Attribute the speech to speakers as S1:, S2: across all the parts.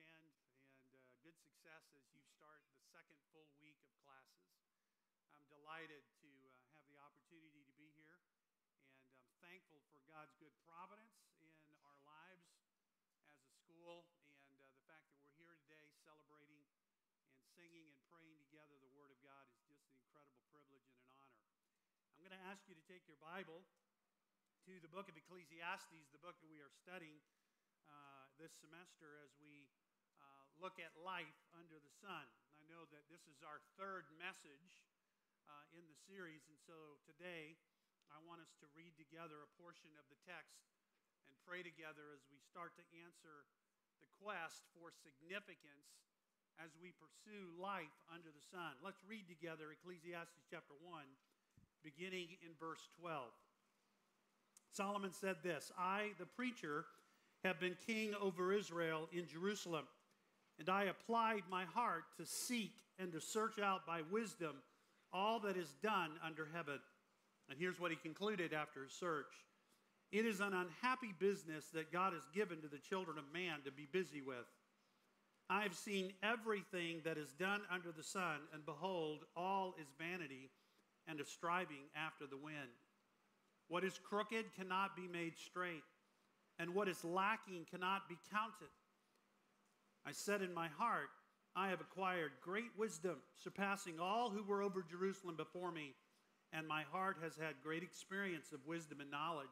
S1: weekend and uh, good success as you start the second full week of classes. I'm delighted to uh, have the opportunity to be here, and I'm thankful for God's good providence in our lives as a school and uh, the fact that we're here today celebrating and singing and praying together the Word of God is just an incredible privilege and an honor. I'm going to ask you to take your Bible to the book of Ecclesiastes, the book that we are studying uh, this semester as we look at life under the sun. I know that this is our third message uh, in the series, and so today I want us to read together a portion of the text and pray together as we start to answer the quest for significance as we pursue life under the sun. Let's read together Ecclesiastes chapter 1, beginning in verse 12. Solomon said this I, the preacher, have been king over Israel in Jerusalem. And I applied my heart to seek and to search out by wisdom all that is done under heaven. And here's what he concluded after his search It is an unhappy business that God has given to the children of man to be busy with. I have seen everything that is done under the sun, and behold, all is vanity and a striving after the wind. What is crooked cannot be made straight and what is lacking cannot be counted. I said in my heart, I have acquired great wisdom, surpassing all who were over Jerusalem before me, and my heart has had great experience of wisdom and knowledge.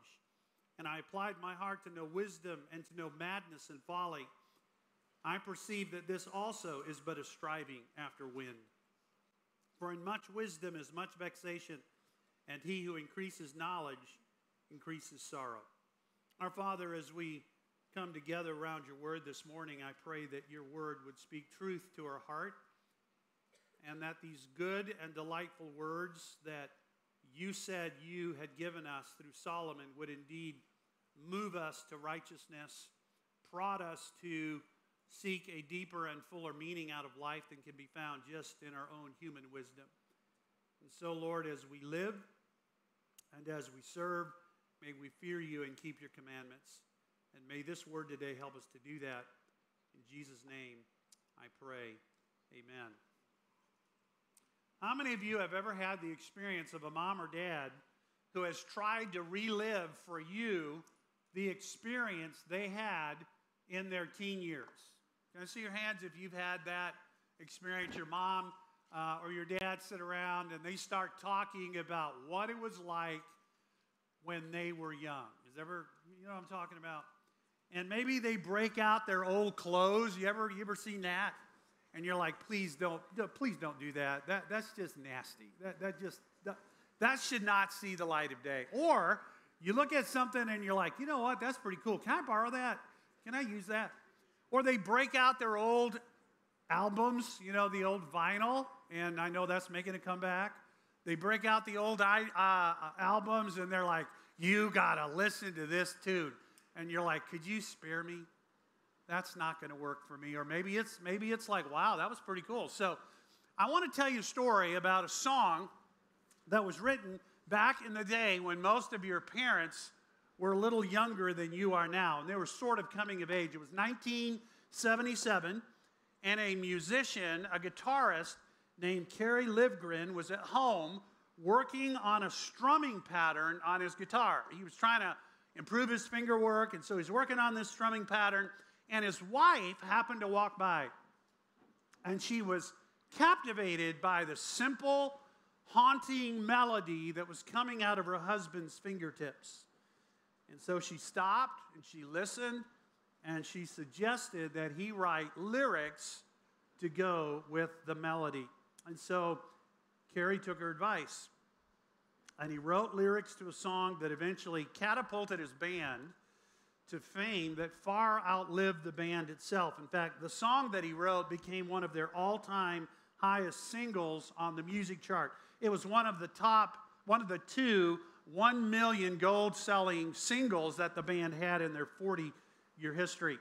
S1: And I applied my heart to know wisdom and to know madness and folly. I perceive that this also is but a striving after wind. For in much wisdom is much vexation, and he who increases knowledge increases sorrow. Our Father, as we come together around your word this morning, I pray that your word would speak truth to our heart and that these good and delightful words that you said you had given us through Solomon would indeed move us to righteousness, prod us to seek a deeper and fuller meaning out of life than can be found just in our own human wisdom. And so, Lord, as we live and as we serve, May we fear you and keep your commandments. And may this word today help us to do that. In Jesus' name, I pray. Amen. How many of you have ever had the experience of a mom or dad who has tried to relive for you the experience they had in their teen years? Can I see your hands if you've had that experience? Your mom uh, or your dad sit around and they start talking about what it was like when they were young. Is ever, you know what I'm talking about? And maybe they break out their old clothes. You ever, you ever seen that? And you're like, please don't, please don't do that. That that's just nasty. That that just that, that should not see the light of day. Or you look at something and you're like, you know what? That's pretty cool. Can I borrow that? Can I use that? Or they break out their old albums, you know, the old vinyl, and I know that's making a comeback. They break out the old uh, albums and they're like, You got to listen to this tune. And you're like, Could you spare me? That's not going to work for me. Or maybe it's, maybe it's like, Wow, that was pretty cool. So I want to tell you a story about a song that was written back in the day when most of your parents were a little younger than you are now. And they were sort of coming of age. It was 1977, and a musician, a guitarist, named Kerry Livgren was at home working on a strumming pattern on his guitar. He was trying to improve his finger work, and so he's working on this strumming pattern. And his wife happened to walk by, and she was captivated by the simple, haunting melody that was coming out of her husband's fingertips. And so she stopped and she listened, and she suggested that he write lyrics to go with the melody. And so Kerry took her advice. And he wrote lyrics to a song that eventually catapulted his band to fame that far outlived the band itself. In fact, the song that he wrote became one of their all time highest singles on the music chart. It was one of the top, one of the two 1 million gold selling singles that the band had in their 40 year history.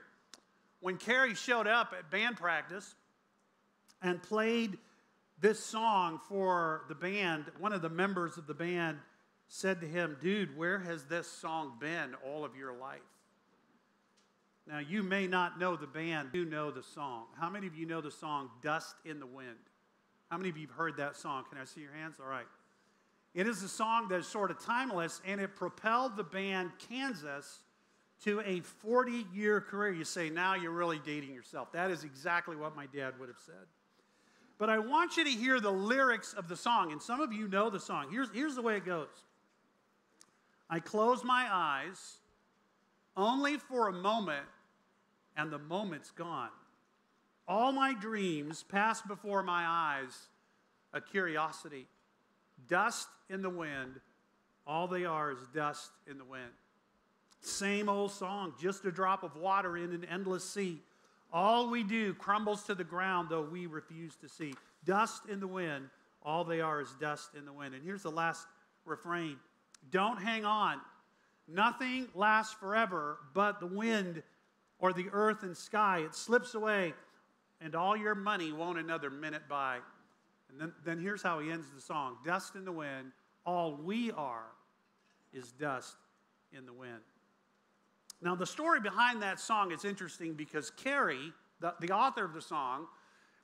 S1: When Kerry showed up at band practice and played this song for the band, one of the members of the band said to him, Dude, where has this song been all of your life? Now, you may not know the band, you know the song. How many of you know the song Dust in the Wind? How many of you have heard that song? Can I see your hands? All right. It is a song that's sort of timeless, and it propelled the band Kansas to a 40 year career. You say, now you're really dating yourself. That is exactly what my dad would have said. But I want you to hear the lyrics of the song, and some of you know the song. Here's, here's the way it goes I close my eyes only for a moment, and the moment's gone. All my dreams pass before my eyes, a curiosity. Dust in the wind, all they are is dust in the wind. Same old song, just a drop of water in an endless sea. All we do crumbles to the ground, though we refuse to see. Dust in the wind, all they are is dust in the wind. And here's the last refrain Don't hang on. Nothing lasts forever but the wind or the earth and sky. It slips away, and all your money won't another minute buy. And then, then here's how he ends the song Dust in the wind, all we are is dust in the wind. Now, the story behind that song is interesting because Kerry, the, the author of the song,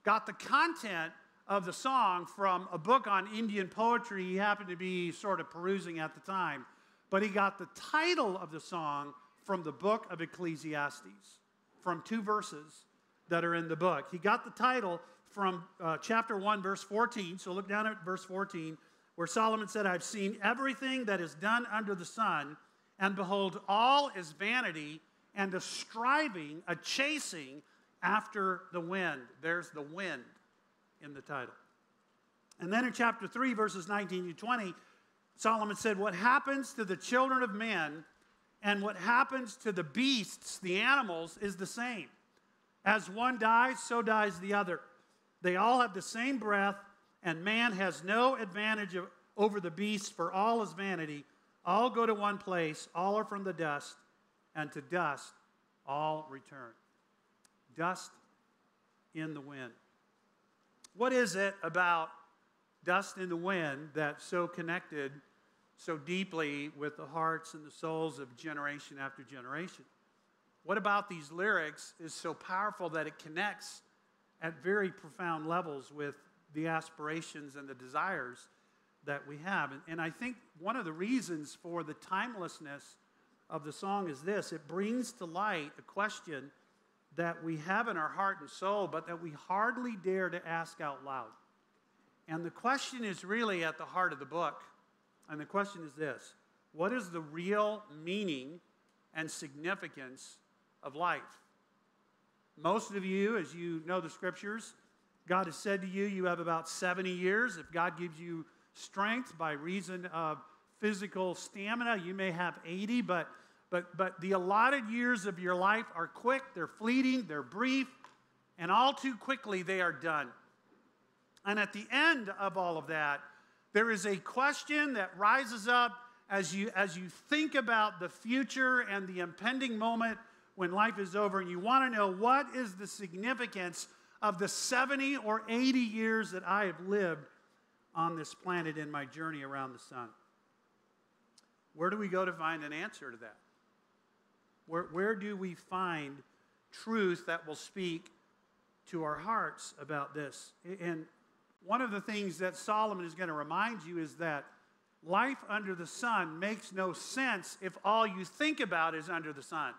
S1: got the content of the song from a book on Indian poetry he happened to be sort of perusing at the time. But he got the title of the song from the book of Ecclesiastes, from two verses that are in the book. He got the title from uh, chapter 1, verse 14. So look down at verse 14, where Solomon said, I've seen everything that is done under the sun and behold, all is vanity and a striving, a chasing after the wind. There's the wind in the title. And then in chapter 3, verses 19 to 20, Solomon said, What happens to the children of men and what happens to the beasts, the animals, is the same. As one dies, so dies the other. They all have the same breath, and man has no advantage of, over the beasts, for all is vanity all go to one place, all are from the dust, and to dust all return. Dust in the wind. What is it about dust in the wind that's so connected so deeply with the hearts and the souls of generation after generation? What about these lyrics is so powerful that it connects at very profound levels with the aspirations and the desires that we have. And, and I think one of the reasons for the timelessness of the song is this it brings to light a question that we have in our heart and soul, but that we hardly dare to ask out loud. And the question is really at the heart of the book. And the question is this What is the real meaning and significance of life? Most of you, as you know the scriptures, God has said to you, you have about 70 years. If God gives you strength by reason of physical stamina. You may have 80, but, but, but the allotted years of your life are quick, they're fleeting, they're brief, and all too quickly they are done. And at the end of all of that, there is a question that rises up as you, as you think about the future and the impending moment when life is over, and you want to know what is the significance of the 70 or 80 years that I have lived on this planet in my journey around the sun. Where do we go to find an answer to that? Where, where do we find truth that will speak to our hearts about this? And one of the things that Solomon is going to remind you is that life under the sun makes no sense if all you think about is under the sun.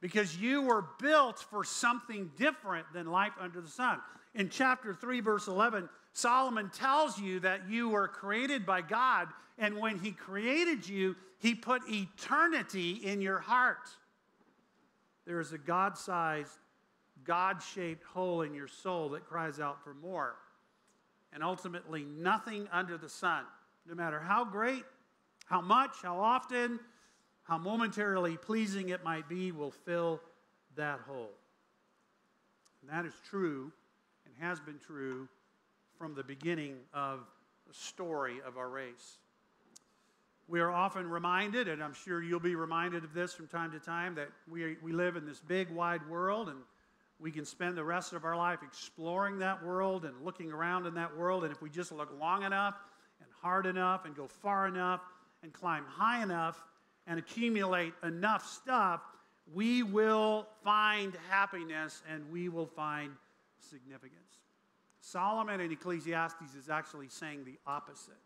S1: Because you were built for something different than life under the sun. In chapter 3, verse 11, Solomon tells you that you were created by God, and when He created you, He put eternity in your heart. There is a God sized, God shaped hole in your soul that cries out for more. And ultimately, nothing under the sun, no matter how great, how much, how often, how momentarily pleasing it might be, will fill that hole. And that is true and has been true from the beginning of the story of our race. We are often reminded, and I'm sure you'll be reminded of this from time to time, that we, we live in this big, wide world, and we can spend the rest of our life exploring that world and looking around in that world. And if we just look long enough and hard enough and go far enough and climb high enough and accumulate enough stuff, we will find happiness and we will find significance. Solomon in Ecclesiastes is actually saying the opposite.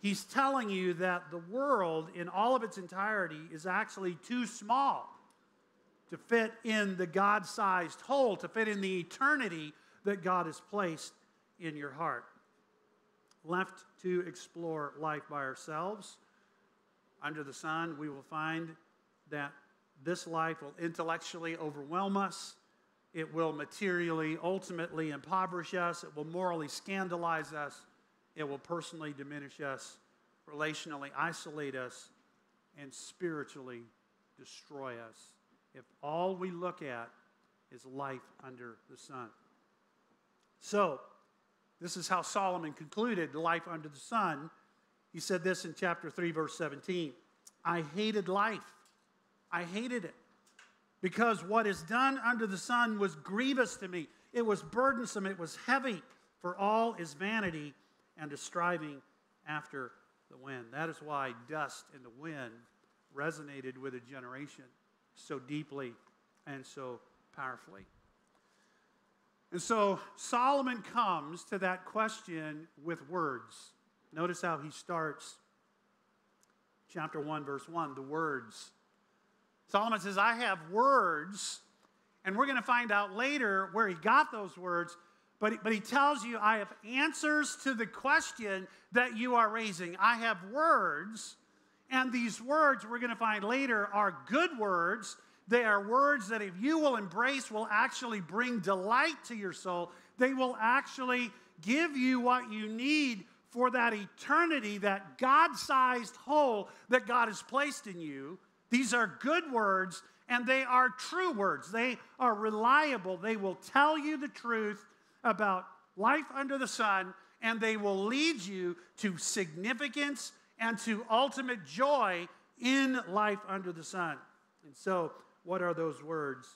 S1: He's telling you that the world in all of its entirety is actually too small to fit in the God sized hole, to fit in the eternity that God has placed in your heart. Left to explore life by ourselves, under the sun, we will find that this life will intellectually overwhelm us. It will materially, ultimately impoverish us. It will morally scandalize us. It will personally diminish us, relationally isolate us, and spiritually destroy us if all we look at is life under the sun. So, this is how Solomon concluded the life under the sun. He said this in chapter 3, verse 17 I hated life. I hated it because what is done under the sun was grievous to me. It was burdensome. It was heavy, for all is vanity and a striving after the wind. That is why dust and the wind resonated with a generation so deeply and so powerfully. And so Solomon comes to that question with words. Notice how he starts chapter 1, verse 1 the words. Solomon says, I have words, and we're going to find out later where he got those words. But, but he tells you, I have answers to the question that you are raising. I have words, and these words we're going to find later are good words they are words that, if you will embrace, will actually bring delight to your soul. They will actually give you what you need for that eternity, that God sized hole that God has placed in you. These are good words and they are true words. They are reliable. They will tell you the truth about life under the sun and they will lead you to significance and to ultimate joy in life under the sun. And so, what are those words?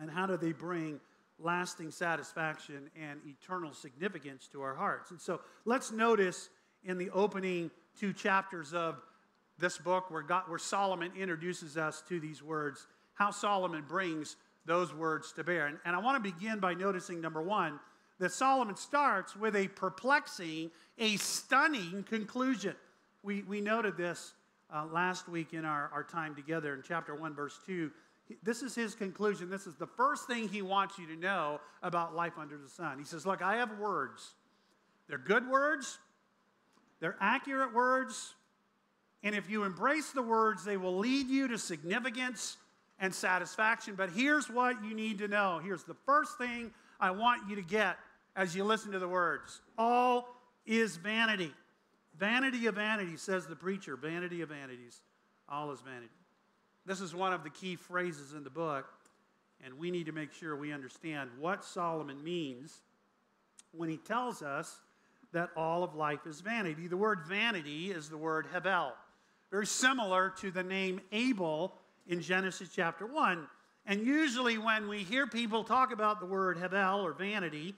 S1: And how do they bring lasting satisfaction and eternal significance to our hearts? And so let's notice in the opening two chapters of this book where, God, where Solomon introduces us to these words, how Solomon brings those words to bear. And, and I want to begin by noticing number one, that Solomon starts with a perplexing, a stunning conclusion. We, we noted this uh, last week in our, our time together in chapter 1, verse 2. This is his conclusion. This is the first thing he wants you to know about life under the sun. He says, Look, I have words. They're good words, they're accurate words, and if you embrace the words, they will lead you to significance and satisfaction. But here's what you need to know. Here's the first thing I want you to get as you listen to the words all is vanity. Vanity of vanities, says the preacher. Vanity of vanities. All is vanity. This is one of the key phrases in the book, and we need to make sure we understand what Solomon means when he tells us that all of life is vanity. The word vanity is the word Hevel, very similar to the name Abel in Genesis chapter 1. And usually, when we hear people talk about the word Hevel or vanity,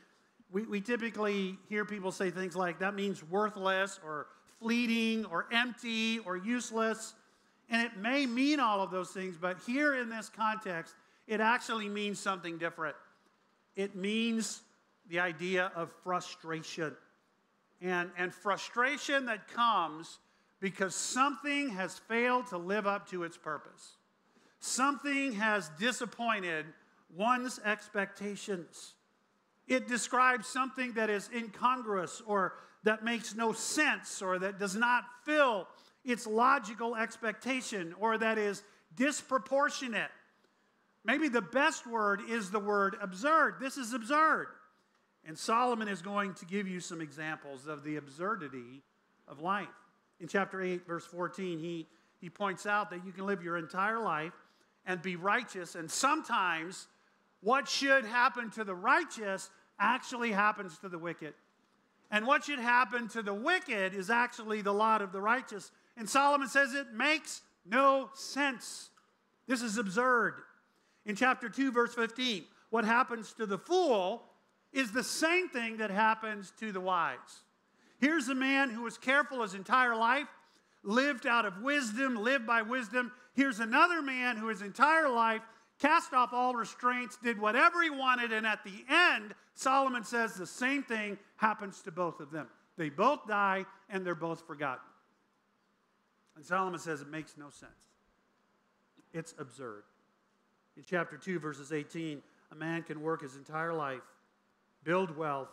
S1: we, we typically hear people say things like that means worthless or fleeting or empty or useless. And it may mean all of those things, but here in this context, it actually means something different. It means the idea of frustration. And, and frustration that comes because something has failed to live up to its purpose. Something has disappointed one's expectations. It describes something that is incongruous or that makes no sense or that does not fill its logical expectation or that is disproportionate. Maybe the best word is the word absurd. This is absurd. And Solomon is going to give you some examples of the absurdity of life. In chapter 8, verse 14, he, he points out that you can live your entire life and be righteous, and sometimes what should happen to the righteous actually happens to the wicked. And what should happen to the wicked is actually the lot of the righteous. And Solomon says it makes no sense. This is absurd. In chapter 2, verse 15, what happens to the fool is the same thing that happens to the wise. Here's a man who was careful his entire life, lived out of wisdom, lived by wisdom. Here's another man who his entire life cast off all restraints, did whatever he wanted, and at the end, Solomon says the same thing happens to both of them. They both die and they're both forgotten. And Solomon says it makes no sense. It's absurd. In chapter 2, verses 18, a man can work his entire life, build wealth,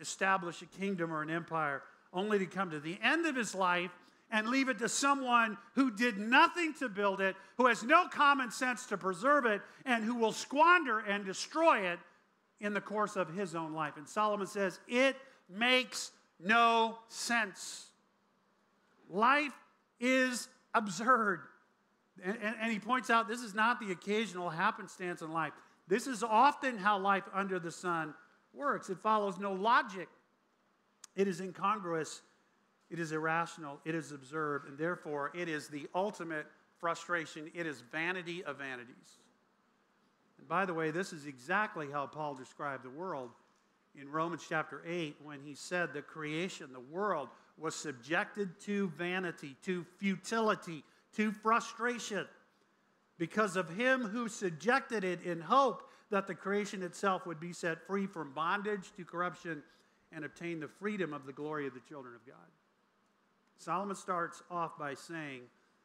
S1: establish a kingdom or an empire, only to come to the end of his life and leave it to someone who did nothing to build it, who has no common sense to preserve it, and who will squander and destroy it in the course of his own life. And Solomon says, It makes no sense. Life is absurd. And, and, and, he points out this is not the occasional happenstance in life. This is often how life under the sun works. It follows no logic, it is incongruous it is irrational, it is absurd, and therefore it is the ultimate frustration. It is vanity of vanities. And by the way, this is exactly how Paul described the world in Romans chapter 8 when he said the creation, the world, was subjected to vanity, to futility, to frustration because of him who subjected it in hope that the creation itself would be set free from bondage to corruption and obtain the freedom of the glory of the children of God. Solomon starts off by saying,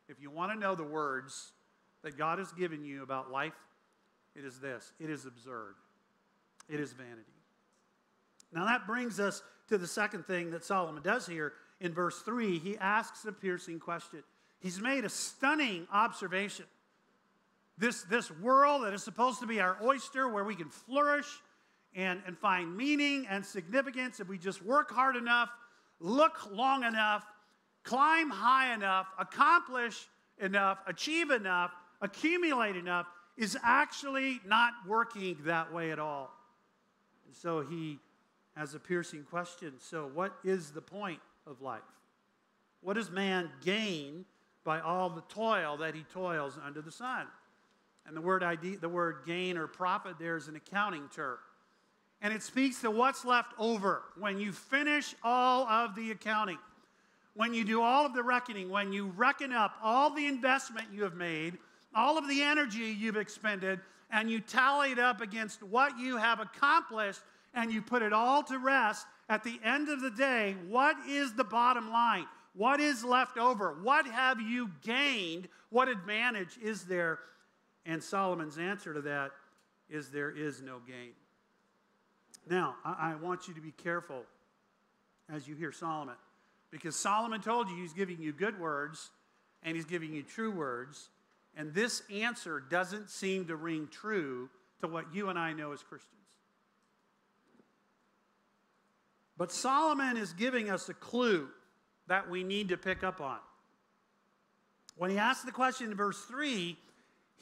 S1: if you want to know the words that God has given you about life, it is this it is absurd, it is vanity. Now, that brings us to the second thing that Solomon does here in verse 3. He asks a piercing question. He's made a stunning observation. This, this world that is supposed to be our oyster where we can flourish and, and find meaning and significance if we just work hard enough, look long enough, climb high enough, accomplish enough, achieve enough, accumulate enough, is actually not working that way at all. And so he has a piercing question. So, what is the point of life? What does man gain by all the toil that he toils under the sun? And the word, ID, the word gain or profit there is an accounting term. And it speaks to what's left over when you finish all of the accounting when you do all of the reckoning, when you reckon up all the investment you have made, all of the energy you've expended, and you tally it up against what you have accomplished, and you put it all to rest, at the end of the day, what is the bottom line? What is left over? What have you gained? What advantage is there? And Solomon's answer to that is there is no gain. Now, I, I want you to be careful as you hear Solomon. Because Solomon told you he's giving you good words and he's giving you true words. And this answer doesn't seem to ring true to what you and I know as Christians. But Solomon is giving us a clue that we need to pick up on. When he asks the question in verse 3,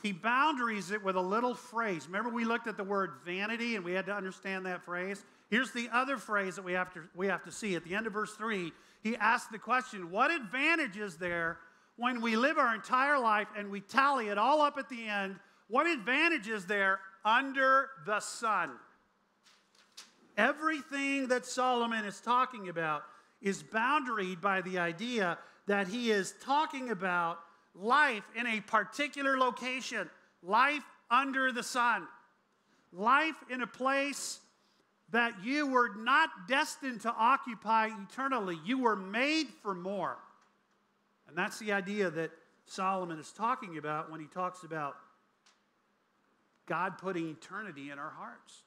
S1: he boundaries it with a little phrase. Remember, we looked at the word vanity and we had to understand that phrase? Here's the other phrase that we have to, we have to see. At the end of verse 3, he asks the question what advantage is there when we live our entire life and we tally it all up at the end? What advantage is there under the sun? Everything that Solomon is talking about is boundaried by the idea that he is talking about life in a particular location, life under the sun, life in a place that you were not destined to occupy eternally. You were made for more. And that's the idea that Solomon is talking about when he talks about God putting eternity in our hearts.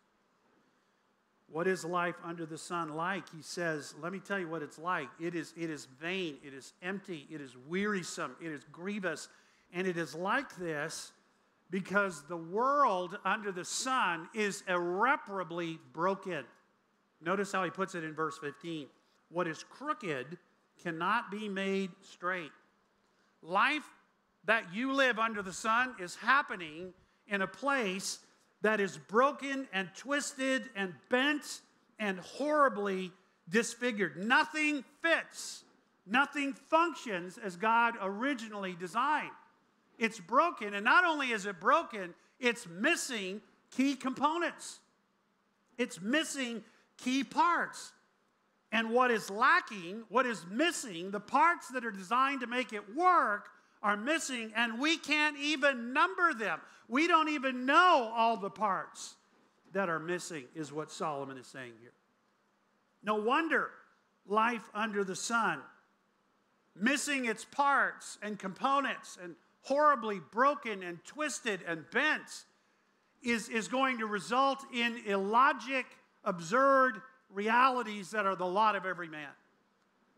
S1: What is life under the sun like? He says, let me tell you what it's like. It is, it is vain, it is empty, it is wearisome, it is grievous, and it is like this because the world under the sun is irreparably broken. Notice how he puts it in verse 15. What is crooked cannot be made straight. Life that you live under the sun is happening in a place that is broken and twisted and bent and horribly disfigured. Nothing fits, nothing functions as God originally designed. It's broken, and not only is it broken, it's missing key components. It's missing key parts. And what is lacking, what is missing, the parts that are designed to make it work are missing, and we can't even number them. We don't even know all the parts that are missing, is what Solomon is saying here. No wonder life under the sun, missing its parts and components and horribly broken and twisted and bent, is, is going to result in illogic, absurd realities that are the lot of every man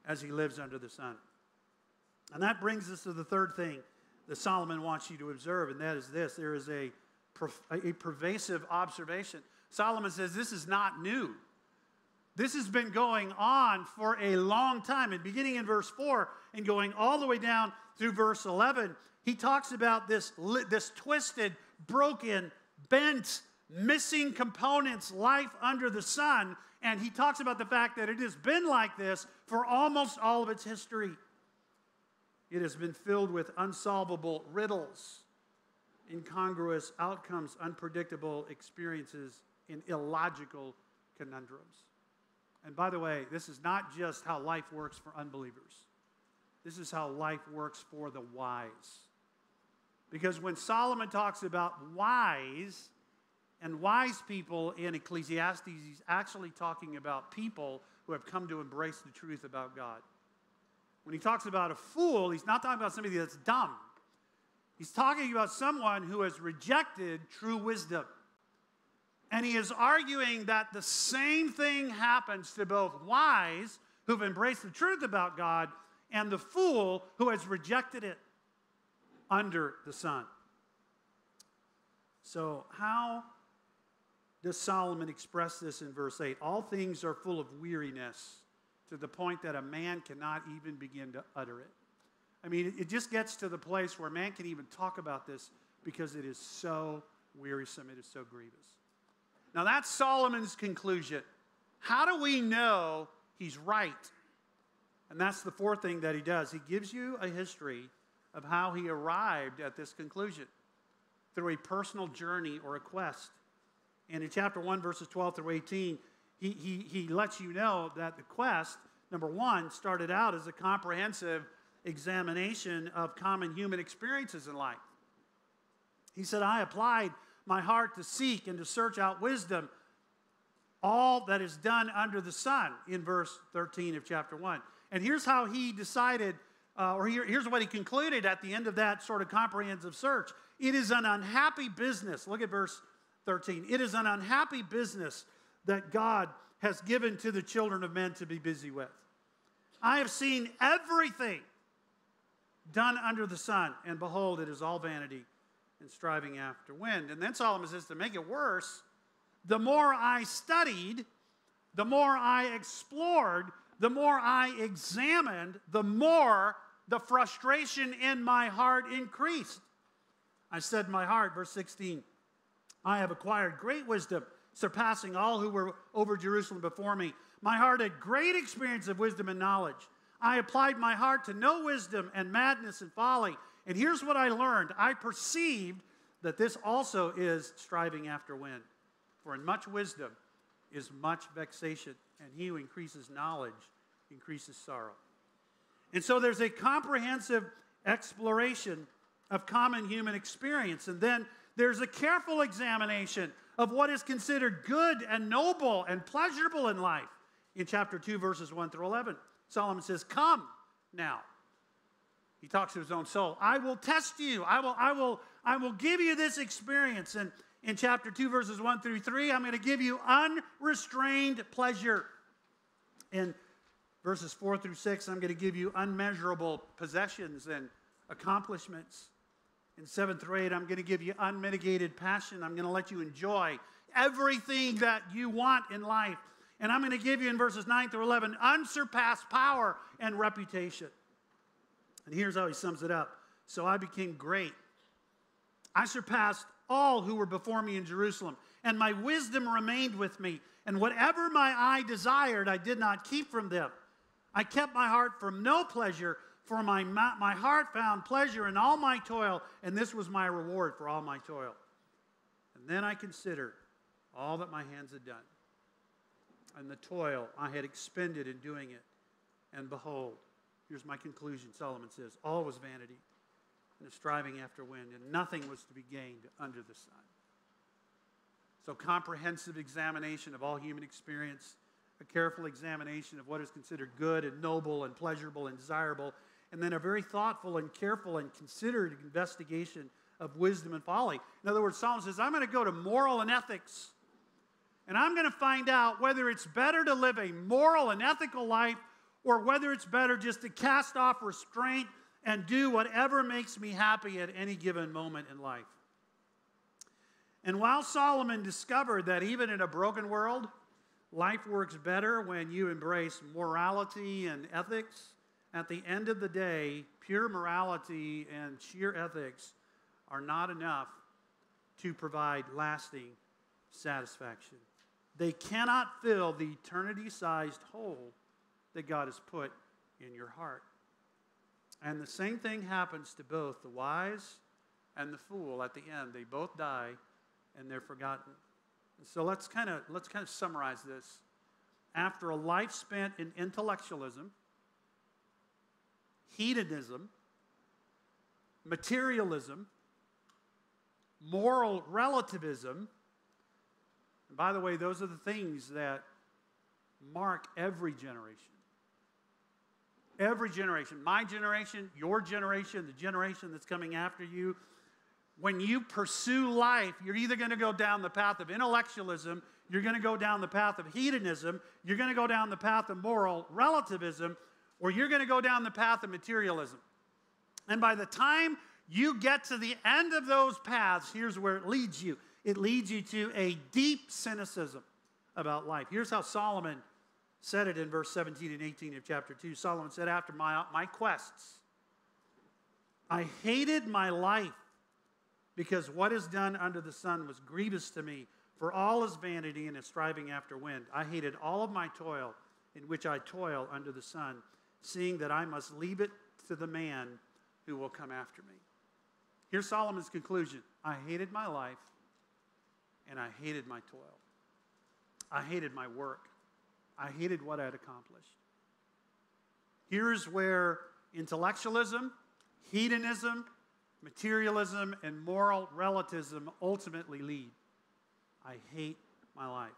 S1: as he lives under the sun. And that brings us to the third thing that Solomon wants you to observe, and that is this there is a, a pervasive observation. Solomon says this is not new. This has been going on for a long time. And beginning in verse 4 and going all the way down through verse 11, he talks about this, this twisted, broken, bent, missing components life under the sun. And he talks about the fact that it has been like this for almost all of its history. It has been filled with unsolvable riddles, incongruous outcomes, unpredictable experiences, and illogical conundrums. And by the way, this is not just how life works for unbelievers, this is how life works for the wise. Because when Solomon talks about wise and wise people in Ecclesiastes, he's actually talking about people who have come to embrace the truth about God. When he talks about a fool, he's not talking about somebody that's dumb. He's talking about someone who has rejected true wisdom. And he is arguing that the same thing happens to both wise who've embraced the truth about God and the fool who has rejected it under the sun. So, how does Solomon express this in verse 8? All things are full of weariness to the point that a man cannot even begin to utter it. I mean, it just gets to the place where man can even talk about this because it is so wearisome, it is so grievous. Now, that's Solomon's conclusion. How do we know he's right? And that's the fourth thing that he does. He gives you a history of how he arrived at this conclusion through a personal journey or a quest. And in chapter 1, verses 12 through 18, he, he, he lets you know that the quest, number one, started out as a comprehensive examination of common human experiences in life. He said, I applied my heart to seek and to search out wisdom, all that is done under the sun, in verse 13 of chapter 1. And here's how he decided, uh, or here, here's what he concluded at the end of that sort of comprehensive search. It is an unhappy business. Look at verse 13. It is an unhappy business that God has given to the children of men to be busy with. I have seen everything done under the sun, and behold, it is all vanity and striving after wind. And then Solomon says, to make it worse, the more I studied, the more I explored, the more I examined, the more the frustration in my heart increased. I said in my heart, verse 16, I have acquired great wisdom, surpassing all who were over Jerusalem before me. My heart had great experience of wisdom and knowledge. I applied my heart to know wisdom and madness and folly. And here's what I learned I perceived that this also is striving after wind. For in much wisdom is much vexation, and he who increases knowledge increases sorrow. And so there's a comprehensive exploration of common human experience. And then there's a careful examination of what is considered good and noble and pleasurable in life. In chapter 2, verses 1 through 11, Solomon says, Come now. He talks to his own soul. I will test you. I will, I will, I will give you this experience. And in chapter 2, verses 1 through 3, I'm going to give you unrestrained pleasure. In verses 4 through 6, I'm going to give you unmeasurable possessions and accomplishments. In 7 through 8, I'm going to give you unmitigated passion. I'm going to let you enjoy everything that you want in life. And I'm going to give you in verses 9 through 11 unsurpassed power and reputation. And here's how he sums it up So I became great. I surpassed all who were before me in Jerusalem, and my wisdom remained with me. And whatever my eye desired, I did not keep from them. I kept my heart from no pleasure, for my, my heart found pleasure in all my toil, and this was my reward for all my toil. And then I considered all that my hands had done. and the toil I had expended in doing it. And behold, here's my conclusion Solomon says, all was vanity and striving after wind, and nothing was to be gained under the sun. So, comprehensive examination of all human experience, a careful examination of what is considered good and noble and pleasurable and desirable, and then a very thoughtful and careful and considered investigation of wisdom and folly. In other words, Solomon says, I'm going to go to moral and ethics, and I'm going to find out whether it's better to live a moral and ethical life or whether it's better just to cast off restraint and do whatever makes me happy at any given moment in life. And while Solomon discovered that even in a broken world, life works better when you embrace morality and ethics, at the end of the day, pure morality and sheer ethics are not enough to provide lasting satisfaction. They cannot fill the eternity sized hole that God has put in your heart. And the same thing happens to both the wise and the fool at the end. They both die and they're forgotten. So let's kind of let's kind of summarize this. After a life spent in intellectualism, hedonism, materialism, moral relativism, and by the way, those are the things that mark every generation. Every generation, my generation, your generation, the generation that's coming after you, when you pursue life, you're either going to go down the path of intellectualism, you're going to go down the path of hedonism, you're going to go down the path of moral relativism, or you're going to go down the path of materialism. And by the time you get to the end of those paths, here's where it leads you it leads you to a deep cynicism about life. Here's how Solomon said it in verse 17 and 18 of chapter 2. Solomon said, After my, my quests, I hated my life because what is done under the sun was grievous to me, for all is vanity and is striving after wind. I hated all of my toil in which I toil under the sun, seeing that I must leave it to the man who will come after me. Here's Solomon's conclusion I hated my life and I hated my toil. I hated my work. I hated what I had accomplished. Here's where intellectualism, hedonism, materialism and moral relativism ultimately lead. I hate my life.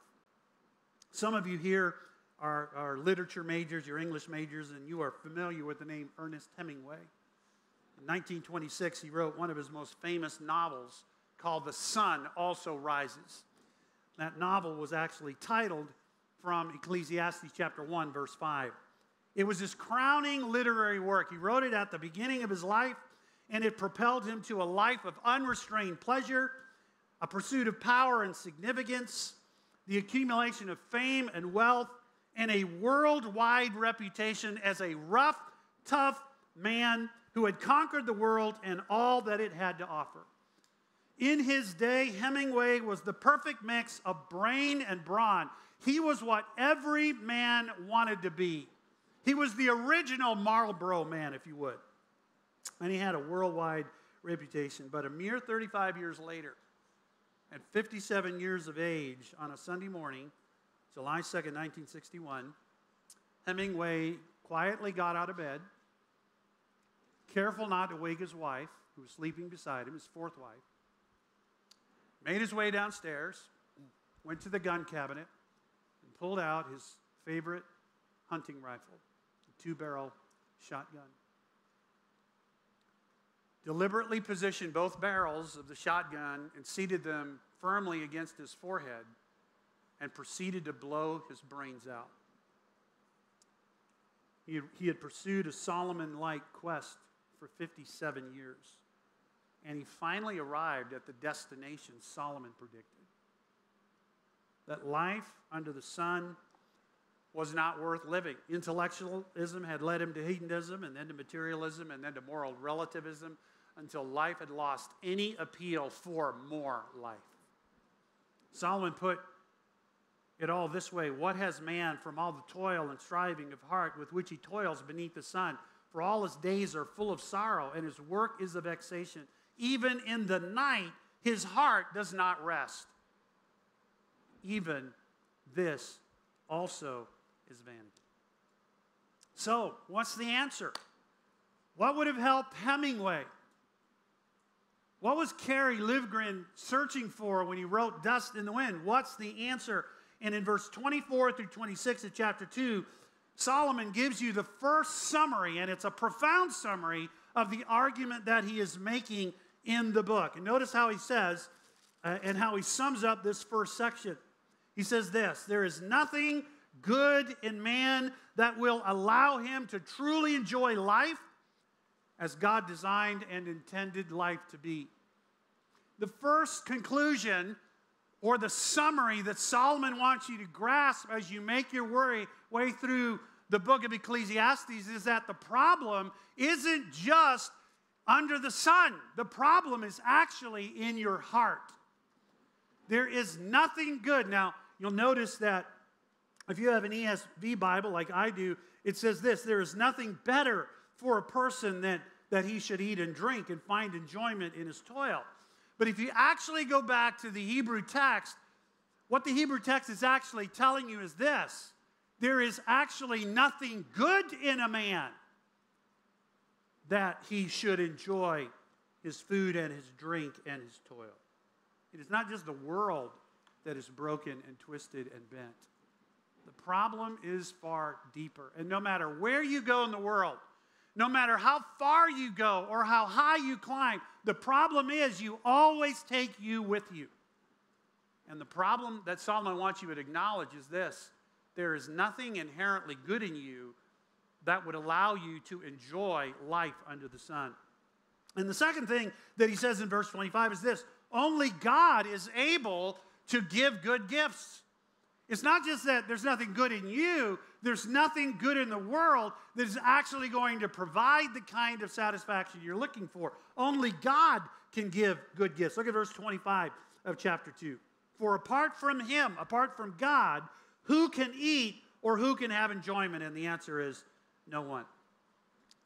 S1: Some of you here are, are literature majors, you're English majors, and you are familiar with the name Ernest Hemingway. In 1926, he wrote one of his most famous novels called The Sun Also Rises. That novel was actually titled from Ecclesiastes chapter 1, verse 5. It was his crowning literary work. He wrote it at the beginning of his life and it propelled him to a life of unrestrained pleasure, a pursuit of power and significance, the accumulation of fame and wealth, and a worldwide reputation as a rough, tough man who had conquered the world and all that it had to offer. In his day, Hemingway was the perfect mix of brain and brawn. He was what every man wanted to be. He was the original Marlboro man, if you would and he had a worldwide reputation. But a mere 35 years later, at 57 years of age, on a Sunday morning, July 2nd, 1961, Hemingway quietly got out of bed, careful not to wake his wife, who was sleeping beside him, his fourth wife, made his way downstairs, went to the gun cabinet, and pulled out his favorite hunting rifle, a two barrel shotgun. Deliberately positioned both barrels of the shotgun and seated them firmly against his forehead and proceeded to blow his brains out. He, he had pursued a Solomon like quest for 57 years, and he finally arrived at the destination Solomon predicted. That life under the sun was not worth living. Intellectualism had led him to hedonism and then to materialism and then to moral relativism until life had lost any appeal for more life. Solomon put it all this way What has man from all the toil and striving of heart with which he toils beneath the sun? For all his days are full of sorrow, and his work is a vexation. Even in the night, his heart does not rest. Even this also is vanity. So, what's the answer? What would have helped Hemingway? What was Kerry Livgren searching for when he wrote Dust in the Wind? What's the answer? And in verse 24 through 26 of chapter 2, Solomon gives you the first summary, and it's a profound summary of the argument that he is making in the book. And notice how he says, uh, and how he sums up this first section. He says this There is nothing good in man that will allow him to truly enjoy life as God designed and intended life to be. The first conclusion or the summary that Solomon wants you to grasp as you make your way, way through the book of Ecclesiastes is that the problem isn't just under the sun, the problem is actually in your heart. There is nothing good. Now, you'll notice that if you have an ESV Bible like I do, it says this there is nothing better for a person than that he should eat and drink and find enjoyment in his toil. But if you actually go back to the Hebrew text, what the Hebrew text is actually telling you is this there is actually nothing good in a man that he should enjoy his food and his drink and his toil. It is not just the world that is broken and twisted and bent. The problem is far deeper. And no matter where you go in the world, no matter how far you go or how high you climb, the problem is you always take you with you. And the problem that Solomon wants you to acknowledge is this there is nothing inherently good in you that would allow you to enjoy life under the sun. And the second thing that he says in verse 25 is this only God is able to give good gifts. It's not just that there's nothing good in you, there's nothing good in the world that is actually going to provide the kind of satisfaction you're looking for. Only God can give good gifts. Look at verse 25 of chapter 2. For apart from Him, apart from God, who can eat or who can have enjoyment? And the answer is no one.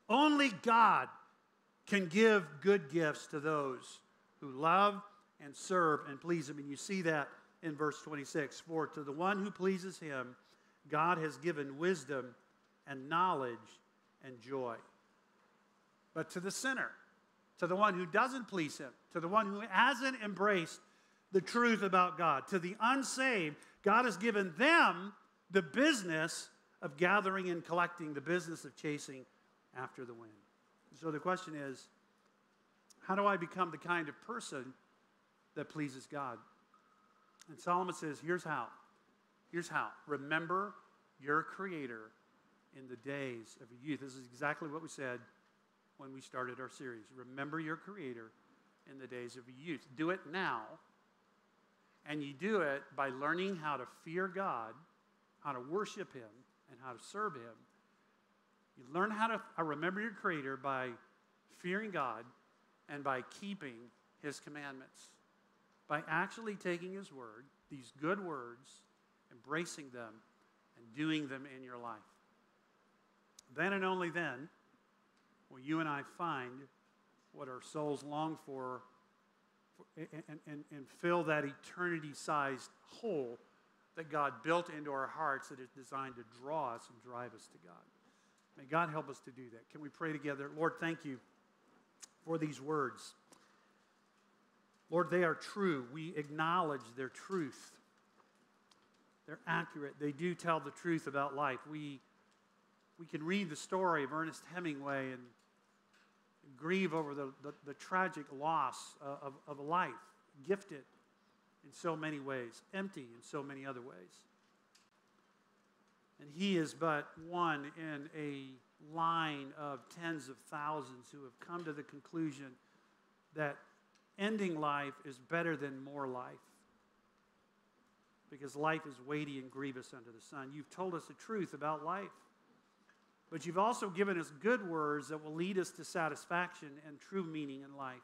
S1: Only God can give good gifts to those who love and serve and please Him. And you see that in verse 26. For to the one who pleases Him, God has given wisdom and knowledge and joy. But to the sinner, to the one who doesn't please Him, to the one who hasn't embraced the truth about God, to the unsaved, God has given them the business of gathering and collecting, the business of chasing after the wind. So the question is how do I become the kind of person that pleases God? And Solomon says, here's how. Here's how. Remember your Creator in the days of your youth. This is exactly what we said when we started our series. Remember your Creator in the days of your youth. Do it now. And you do it by learning how to fear God, how to worship Him, and how to serve Him. You learn how to remember your Creator by fearing God and by keeping His commandments. By actually taking His word, these good words, embracing them, and doing them in your life. Then and only then will you and I find what our souls long for and, and, and fill that eternity sized hole that God built into our hearts that is designed to draw us and drive us to God. May God help us to do that. Can we pray together? Lord, thank you for these words. Lord, they are true. We acknowledge their truth. They're accurate. They do tell the truth about life. We, we can read the story of Ernest Hemingway and grieve over the, the, the tragic loss of, of, of life, gifted in so many ways, empty in so many other ways. And he is but one in a line of tens of thousands who have come to the conclusion that ending life is better than more life because life is weighty and grievous under the sun. You've told us the truth about life, but you've also given us good words that will lead us to satisfaction and true meaning in life.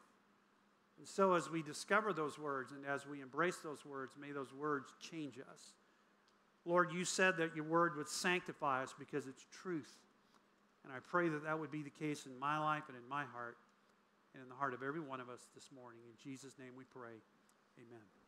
S1: And so, as we discover those words and as we embrace those words, may those words change us. Lord, you said that your word would sanctify us because it's truth. And I pray that that would be the case in my life and in my heart and in the heart of every one of us this morning. In Jesus' name we pray. Amen.